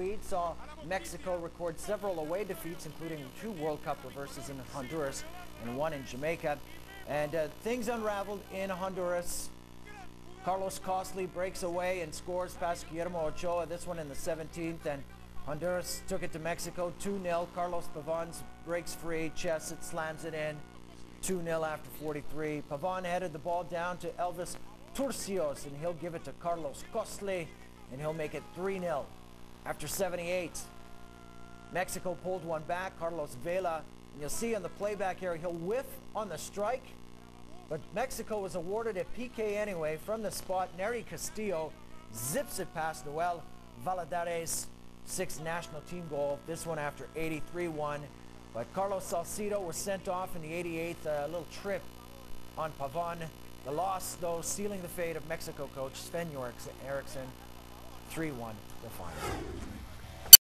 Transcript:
Swede saw Mexico record several away defeats, including two World Cup reverses in Honduras and one in Jamaica. And uh, things unraveled in Honduras. Carlos Costly breaks away and scores past Guillermo Ochoa, this one in the 17th. And Honduras took it to Mexico 2-0. Carlos Pavon breaks free, chests it, slams it in. 2-0 after 43. Pavon headed the ball down to Elvis Turcios, and he'll give it to Carlos Costly, and he'll make it 3-0 after 78. Mexico pulled one back. Carlos Vela, and you'll see on the playback here, he'll whiff on the strike, but Mexico was awarded a PK anyway from the spot. Nery Castillo zips it past Noel Valladares, sixth national team goal. This one after 83-1. But Carlos Salcido was sent off in the 88th, a little trip on Pavon. The loss, though, sealing the fate of Mexico coach Sven Eriksson, 3-1 the final.